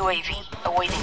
UAV awaiting